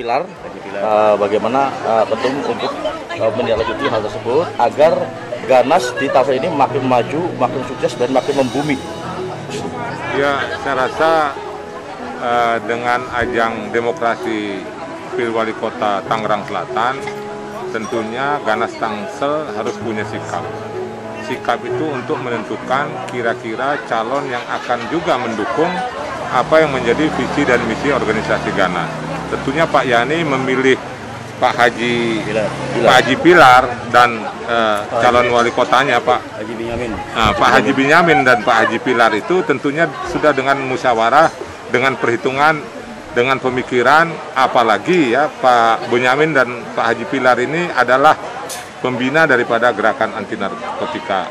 Pilar, uh, bagaimana uh, ketum untuk uh, menindaklanjuti hal tersebut agar Ganas di tahun ini makin maju, makin sukses dan makin membumi. Ya, saya rasa uh, dengan ajang demokrasi Pil Wali Kota Tangerang Selatan, tentunya Ganas Tangsel harus punya sikap. Sikap itu untuk menentukan kira-kira calon yang akan juga mendukung apa yang menjadi visi dan misi organisasi Ganas. Tentunya Pak Yani memilih Pak Haji Pilar. Pilar. Pak Haji Pilar dan uh, calon Haji, wali kotanya Pak Haji Binyamin. Uh, Pak Haji Binyamin dan Pak Haji Pilar itu tentunya sudah dengan musyawarah dengan perhitungan dengan pemikiran apalagi ya Pak Binyamin dan Pak Haji Pilar ini adalah pembina daripada gerakan anti narkotika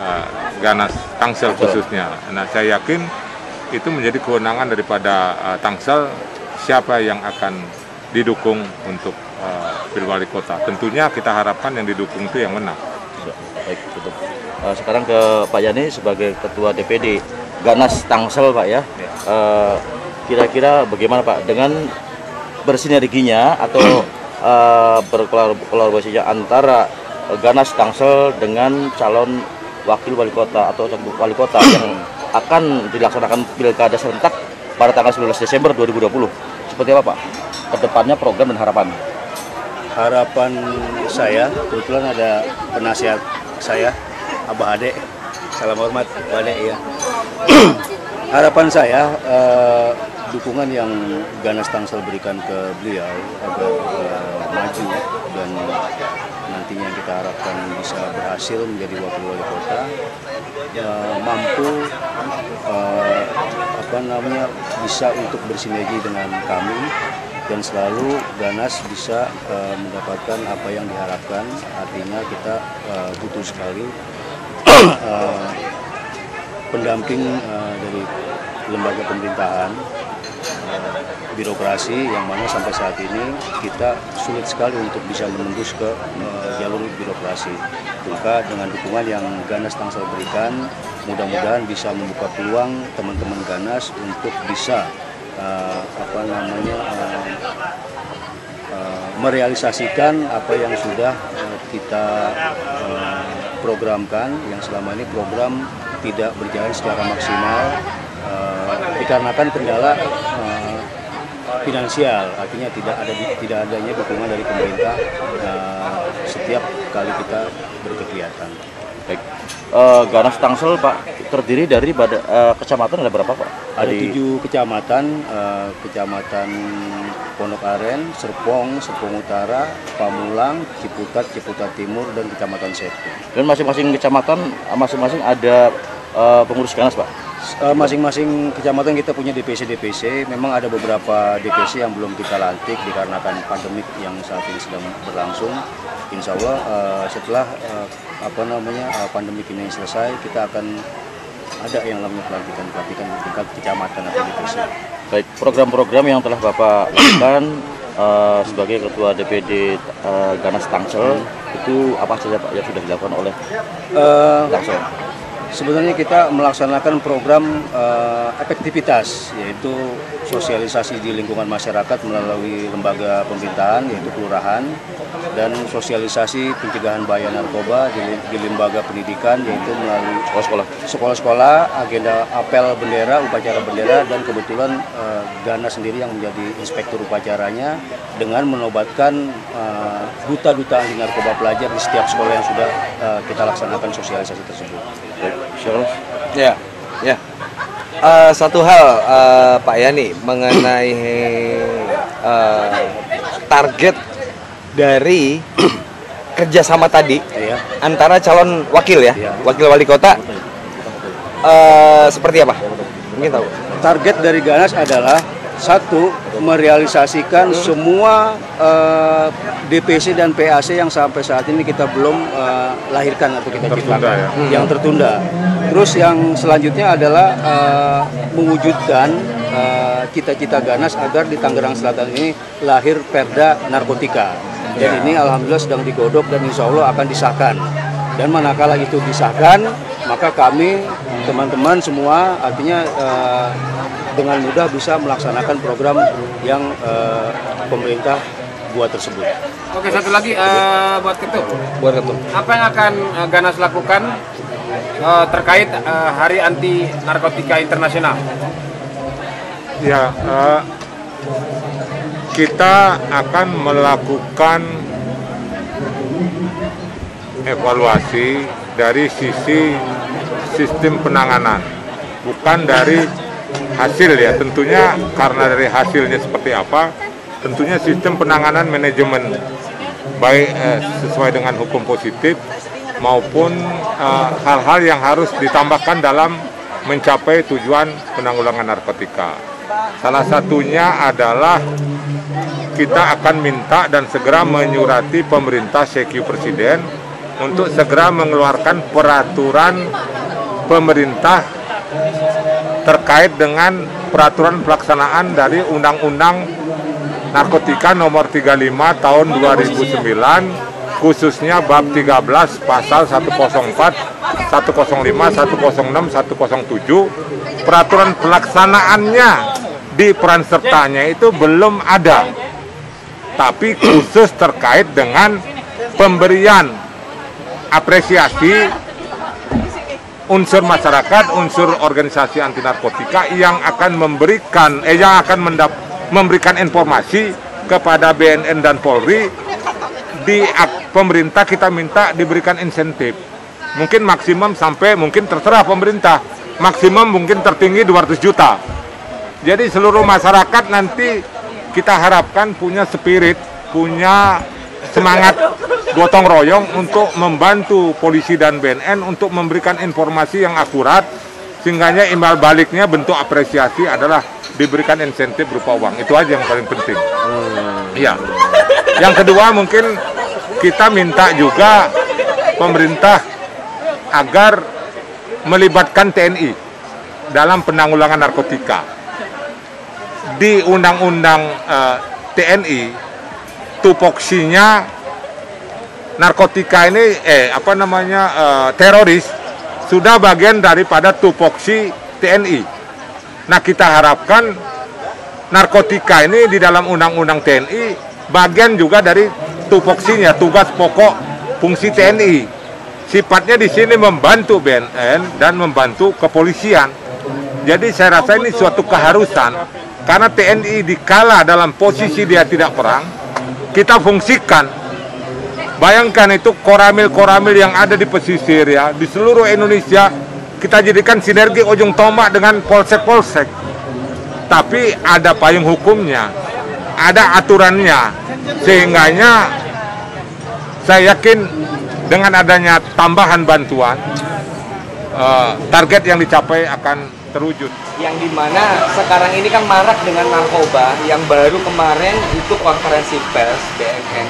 uh, Ganas Tangsel khususnya. Nah, saya yakin itu menjadi kewenangan daripada uh, Tangsel siapa yang akan didukung untuk uh, Wali Kota. Tentunya kita harapkan yang didukung itu yang menang. Ya, baik, tutup. Uh, sekarang ke Pak Yani sebagai Ketua DPD Ganas Tangsel, Pak ya. ya. Uh, kira-kira bagaimana Pak dengan bersinerginya atau uh, berkolaborasinya antara Ganas Tangsel dengan calon wakil wali kota atau wali kota yang akan dilaksanakan pilkada serentak pada tanggal 19 Desember 2020. Seperti apa Pak? Ke depannya program dan harapan? Harapan saya, kebetulan ada penasihat saya, Abah Ade. Salam hormat, Abah Ade ya. harapan saya, eh, dukungan yang Ganas Tangsel berikan ke beliau agar eh, maju dan nantinya kita harapkan bisa berhasil menjadi wakil wali kota uh, mampu uh, apa namanya bisa untuk bersinergi dengan kami dan selalu Ganas bisa uh, mendapatkan apa yang diharapkan. Artinya kita uh, butuh sekali uh, pendamping uh, dari lembaga pemerintahan birokrasi yang mana sampai saat ini kita sulit sekali untuk bisa menembus ke jalur birokrasi. Maka dengan dukungan yang Ganas Tangsel berikan, mudah-mudahan bisa membuka peluang teman-teman Ganas untuk bisa uh, apa namanya uh, uh, merealisasikan apa yang sudah uh, kita uh, programkan yang selama ini program tidak berjalan secara maksimal dikarenakan kendala finansial artinya tidak ada tidak adanya dukungan dari pemerintah uh, setiap kali kita berkegiatan. Baik. Uh, Ganas Tangsel Pak terdiri dari bada, uh, kecamatan ada berapa Pak? Ada tujuh kecamatan, uh, kecamatan Pondok Aren, Serpong, Serpong Utara, Pamulang, Ciputat, Ciputat Timur, dan kecamatan Setu. Dan masing-masing kecamatan masing-masing ada uh, pengurus Ganas Pak? Eh, masing-masing kecamatan kita punya DPC-DPC. Memang ada beberapa DPC yang belum kita lantik dikarenakan pandemik yang saat ini sedang berlangsung. Insya Allah uh, setelah uh, apa namanya uh, pandemik ini selesai, kita akan ada yang namanya pelantikan-pelantikan di tingkat kecamatan atau DPC. Baik, program-program yang telah Bapak lakukan uh, sebagai Ketua DPD uh, Ganas Tangsel itu apa saja Pak yang sudah dilakukan oleh uh, Tangsel? Sebenarnya kita melaksanakan program uh, efektivitas yaitu sosialisasi di lingkungan masyarakat melalui lembaga pemerintahan yaitu kelurahan dan sosialisasi pencegahan bahaya narkoba di, di lembaga pendidikan yaitu melalui sekolah-sekolah sekolah-sekolah agenda apel bendera upacara bendera dan kebetulan uh, Gana sendiri yang menjadi inspektur upacaranya dengan menobatkan uh, duta-duta anti narkoba pelajar di setiap sekolah yang sudah uh, kita laksanakan sosialisasi tersebut. Ya, ya. Uh, satu hal uh, Pak Yani mengenai uh, target dari kerjasama tadi ya. antara calon wakil ya, ya, wakil wali kota uh, seperti apa? Mungkin tahu. Target dari Ganas adalah satu merealisasikan semua uh, eh, DPC dan PAC yang sampai saat ini kita belum uh, lahirkan atau kita ciptakan ya. Hmm. yang tertunda. Terus yang selanjutnya adalah uh, mewujudkan cita-cita uh, Ganas agar di Tangerang Selatan ini lahir Perda narkotika. Dan ya. ini alhamdulillah sedang digodok dan insya Allah akan disahkan. Dan manakala itu disahkan, maka kami teman-teman semua artinya uh, dengan mudah bisa melaksanakan program yang uh, pemerintah buat tersebut. Oke, satu lagi uh, buat ketum. Buat ketum. Apa yang akan uh, Ganas lakukan uh, terkait uh, Hari Anti Narkotika Internasional? Ya, uh, kita akan melakukan evaluasi dari sisi sistem penanganan, bukan dari hasil ya. Tentunya karena dari hasilnya seperti apa, tentunya sistem penanganan manajemen baik eh, sesuai dengan hukum positif maupun eh, hal-hal eh, yang harus ditambahkan dalam mencapai tujuan penanggulangan narkotika. Salah satunya adalah kita akan minta dan segera menyurati pemerintah CQ Presiden untuk segera mengeluarkan peraturan pemerintah terkait dengan peraturan pelaksanaan dari Undang-Undang Narkotika nomor 35 tahun 2009 khususnya bab 13 pasal 104, 105, 106, 107 peraturan pelaksanaannya di peran sertanya itu belum ada tapi khusus terkait dengan pemberian apresiasi unsur masyarakat, unsur organisasi anti narkotika yang akan memberikan eh yang akan mendap, memberikan informasi kepada BNN dan Polri di pemerintah kita minta diberikan insentif. Mungkin maksimum sampai mungkin terserah pemerintah. Maksimum mungkin tertinggi 200 juta. Jadi seluruh masyarakat nanti kita harapkan punya spirit, punya semangat gotong royong untuk membantu polisi dan BNN untuk memberikan informasi yang akurat sehingganya imbal baliknya bentuk apresiasi adalah diberikan insentif berupa uang. Itu aja yang paling penting. Iya. Hmm. yang kedua mungkin kita minta juga pemerintah agar melibatkan TNI dalam penanggulangan narkotika. Di undang-undang uh, eh, TNI tupoksinya narkotika ini eh apa namanya uh, teroris sudah bagian daripada tupoksi TNI. Nah, kita harapkan narkotika ini di dalam undang-undang TNI bagian juga dari tupoksinya, tugas pokok fungsi TNI. Sifatnya di sini membantu BNN dan membantu kepolisian. Jadi saya rasa ini suatu keharusan karena TNI dikala dalam posisi dia tidak perang, kita fungsikan. Bayangkan itu koramil-koramil yang ada di pesisir ya, di seluruh Indonesia kita jadikan sinergi ujung tombak dengan polsek-polsek. Tapi ada payung hukumnya, ada aturannya, sehingganya saya yakin dengan adanya tambahan bantuan, uh, target yang dicapai akan terwujud. Yang di mana sekarang ini kan marak dengan narkoba, yang baru kemarin itu konferensi pers BNN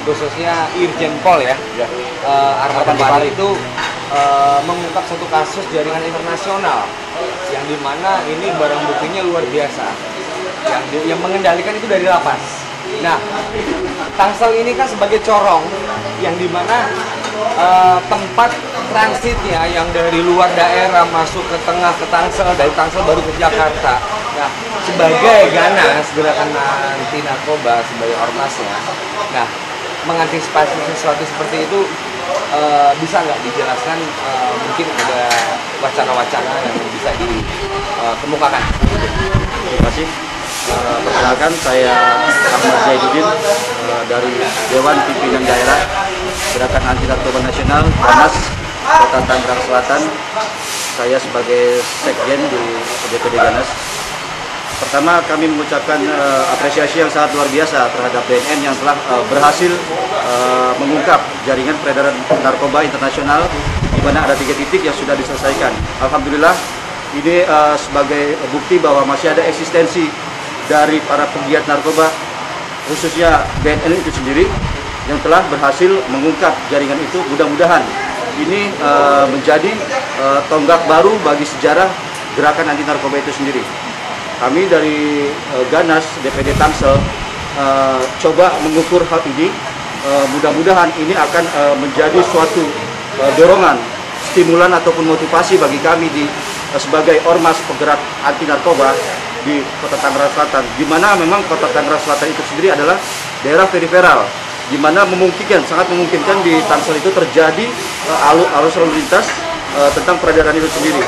khususnya Irjen Pol ya, ya. Uh, Arhatan Bali itu uh, mengungkap satu kasus jaringan internasional yang di mana ini barang buktinya luar biasa yang di, yang mengendalikan itu dari lapas. Nah, Tangsel ini kan sebagai corong yang di mana uh, tempat transitnya yang dari luar daerah masuk ke tengah ke Tangsel dari Tangsel baru ke Jakarta. Nah, sebagai ganas gerakan anti narkoba sebagai ormasnya. Nah, mengantisipasi sesuatu seperti itu uh, bisa nggak dijelaskan uh, mungkin ada wacana-wacana yang bisa dikemukakan? Terima kasih. Perkenalkan saya Ahmad Zainuddin uh, dari Dewan Pimpinan Daerah Gerakan Anti Narkoba Nasional Ganas Kota Tangerang Selatan. Saya sebagai sekjen di DPD Ganas Pertama kami mengucapkan uh, apresiasi yang sangat luar biasa terhadap BNN yang telah uh, berhasil uh, mengungkap jaringan peredaran narkoba internasional di mana ada tiga titik yang sudah diselesaikan. Alhamdulillah ini uh, sebagai bukti bahwa masih ada eksistensi dari para pegiat narkoba khususnya BNN itu sendiri yang telah berhasil mengungkap jaringan itu. Mudah-mudahan ini uh, menjadi uh, tonggak baru bagi sejarah gerakan anti narkoba itu sendiri kami dari uh, Ganas DPD Tangsel uh, coba mengukur hal ini uh, mudah-mudahan ini akan uh, menjadi suatu uh, dorongan stimulan ataupun motivasi bagi kami di uh, sebagai ormas penggerak anti narkoba di Kota Tangerang Selatan, di mana memang Kota Tangerang Selatan itu sendiri adalah daerah periferal, di mana memungkinkan, sangat memungkinkan di Tangsel itu terjadi uh, arus, arus lalu lintas uh, tentang peredaran itu sendiri.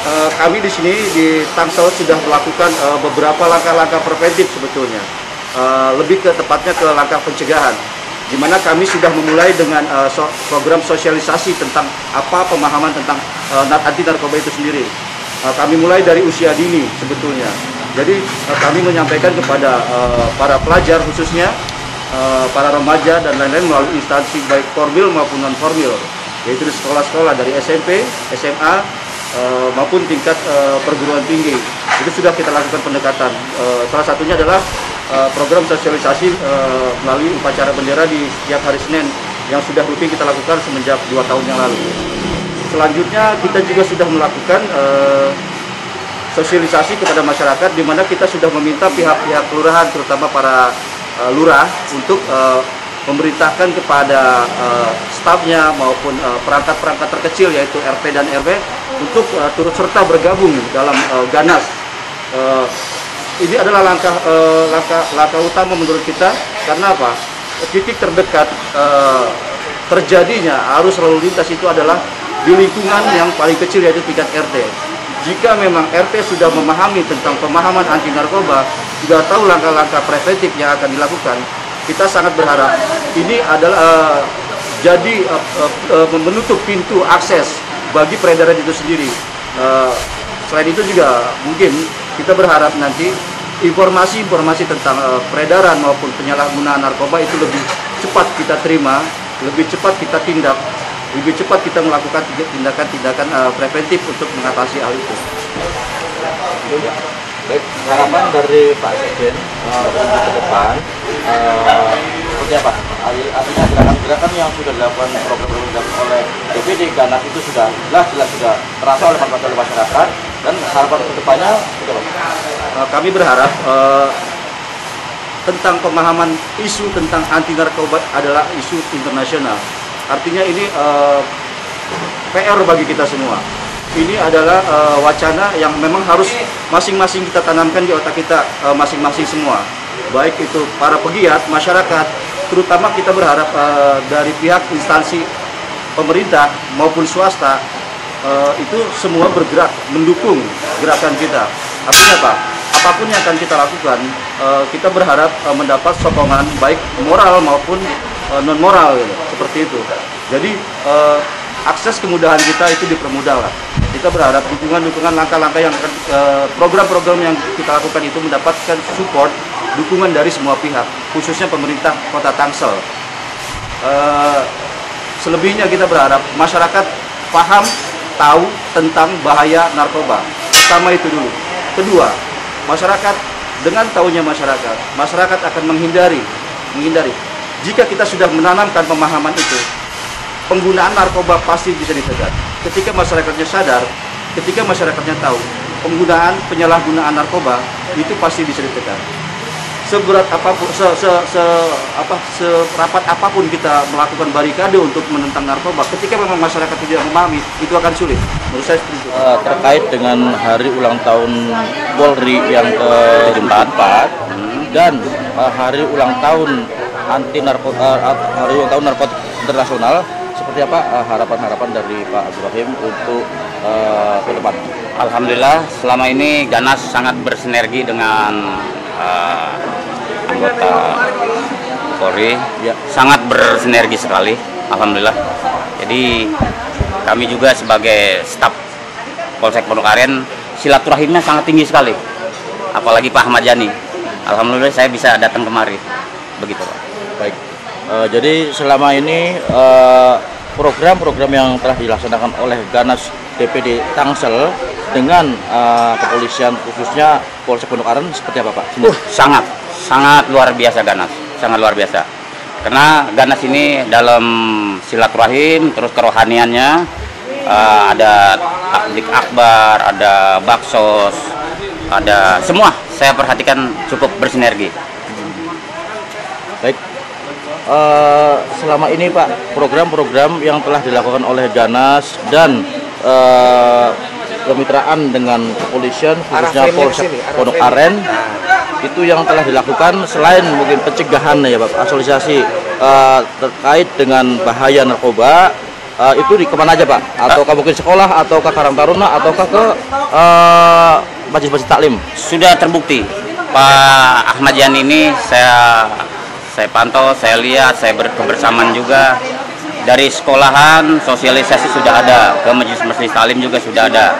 Uh, kami di sini di Tangsel sudah melakukan uh, beberapa langkah-langkah preventif sebetulnya, uh, lebih ke tepatnya ke langkah pencegahan di mana kami sudah memulai dengan uh, so program sosialisasi tentang apa pemahaman tentang uh, anti narkoba itu sendiri. Uh, kami mulai dari usia dini sebetulnya. Jadi uh, kami menyampaikan kepada uh, para pelajar khususnya uh, para remaja dan lain-lain melalui instansi baik formil maupun non formil, yaitu di sekolah-sekolah dari SMP, SMA uh, maupun tingkat uh, perguruan tinggi. Itu sudah kita lakukan pendekatan. Salah satunya adalah program sosialisasi melalui upacara bendera di setiap hari Senin yang sudah rutin kita lakukan semenjak dua tahun yang lalu. Selanjutnya kita juga sudah melakukan sosialisasi kepada masyarakat di mana kita sudah meminta pihak-pihak kelurahan terutama para uh, lurah untuk uh, memerintahkan kepada uh, stafnya maupun perangkat-perangkat uh, terkecil yaitu RT dan RW untuk uh, turut serta bergabung dalam uh, ganas. Uh, ini adalah langkah uh, langkah langkah utama menurut kita. Karena apa? Titik terdekat uh, terjadinya arus lalu lintas itu adalah di lingkungan yang paling kecil yaitu tingkat RT. Jika memang RT sudah memahami tentang pemahaman anti narkoba, sudah tahu langkah-langkah preventif yang akan dilakukan, kita sangat berharap ini adalah uh, jadi uh, uh, menutup pintu akses bagi peredaran itu sendiri. Uh, selain itu juga mungkin kita berharap nanti informasi-informasi tentang uh, peredaran maupun penyalahgunaan narkoba itu lebih cepat kita terima, lebih cepat kita tindak, lebih cepat kita melakukan tindakan-tindakan uh, preventif untuk mengatasi hal itu. Baik, harapan dari Pak Sekjen uh, untuk ke depan uh, seperti apa? Artinya gerakan-gerakan yang sudah dilakukan program-program dilakukan oleh DPD Ganas itu sudah jelas jelas sudah terasa oleh masyarakat dan harapan ke depannya seperti apa? uh, kami berharap uh, tentang pemahaman isu tentang anti narkoba adalah isu internasional. Artinya ini uh, PR bagi kita semua. Ini adalah uh, wacana yang memang harus masing-masing kita tanamkan di otak kita masing-masing uh, semua. Baik itu para pegiat, masyarakat, terutama kita berharap uh, dari pihak instansi pemerintah maupun swasta uh, itu semua bergerak mendukung gerakan kita. Artinya apa? apa pun yang akan kita lakukan, uh, kita berharap uh, mendapat sokongan baik moral maupun uh, non moral, gitu, seperti itu. Jadi uh, akses kemudahan kita itu dipermudah lah. Kita berharap dukungan-dukungan langkah-langkah yang program-program yang kita lakukan itu mendapatkan support, dukungan dari semua pihak, khususnya pemerintah Kota Tangsel. Uh, selebihnya kita berharap masyarakat paham, tahu tentang bahaya narkoba. Pertama itu dulu. Kedua, masyarakat dengan tahunya masyarakat, masyarakat akan menghindari, menghindari. Jika kita sudah menanamkan pemahaman itu, penggunaan narkoba pasti bisa ditekan. Ketika masyarakatnya sadar, ketika masyarakatnya tahu, penggunaan penyalahgunaan narkoba itu pasti bisa ditekan seberat apa pun se, se, se apa serapat apa pun kita melakukan barikade untuk menentang narkoba ketika memang masyarakat tidak memahami itu akan sulit menurut saya seperti itu. Uh, terkait dengan hari ulang tahun Polri yang ke-74 dan uh, hari ulang tahun anti narkoba uh, hari ulang tahun narkotik internasional seperti apa harapan-harapan uh, dari Pak Ibrahim untuk uh, ke depan? Alhamdulillah selama ini Ganas sangat bersinergi dengan uh, anggota Polri. Ya. sangat bersinergi sekali Alhamdulillah. Jadi kami juga sebagai staf Polsek Pondok Aren silaturahimnya sangat tinggi sekali. Apalagi Pak Ahmad Yani. Alhamdulillah saya bisa datang kemari. Begitu Pak. Baik uh, jadi selama ini uh, program-program yang telah dilaksanakan oleh Ganas DPD Tangsel dengan uh, kepolisian khususnya Polsek Pondok Aren seperti apa Pak? Uh, sangat sangat luar biasa Ganas, sangat luar biasa. Karena Ganas ini dalam silaturahim, terus kerohaniannya uh, ada takdik akbar, ada baksos, ada semua. Saya perhatikan cukup bersinergi. Baik. Uh, selama ini Pak, program-program yang telah dilakukan oleh Ganas dan uh, kemitraan dengan kepolisian khususnya Polsek Pondok. Aren itu yang telah dilakukan selain mungkin pencegahan ya Pak asosiasi eh, terkait dengan bahaya narkoba eh, itu di ke mana aja Pak? Atau mungkin sekolah atau ke Karang Taruna ataukah ke eh, majlis-majlis taklim? Sudah terbukti. Pak Ahmad Yani ini saya saya pantau, saya lihat, saya berkebersamaan juga dari sekolahan sosialisasi sudah ada ke majelis-majelis talim juga sudah ada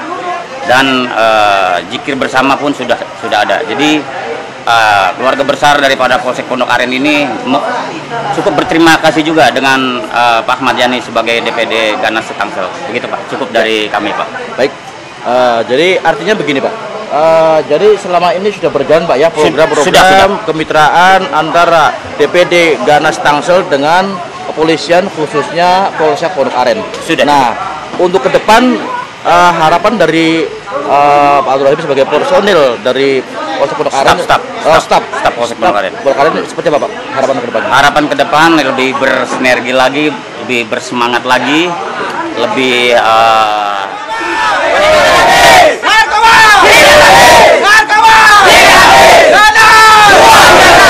dan eh, jikir bersama pun sudah sudah ada. Jadi eh, keluarga besar daripada Polsek Pondok Aren ini cukup berterima kasih juga dengan eh, Pak Ahmad Yani sebagai DPD Ganas Tangsel. Begitu Pak, cukup dari kami Pak. Baik, eh, jadi artinya begini Pak. Eh, jadi selama ini sudah berjalan Pak ya program-program Sudah, sudah. kemitraan antara DPD Ganas Tangsel dengan kepolisian khususnya Polsek Pondok Aren. Sudah. Nah, untuk ke depan eh, harapan dari eh, Pak Abdul sebagai personil dari Polsek Pondok Aren, Staf, staf, staf, Polsek Pondok Aren. Pondok Aren seperti apa Pak? Harapan ke depannya? harapan ke depan lebih bersinergi lagi, lebih bersemangat lagi, lebih eh, Lên ơi!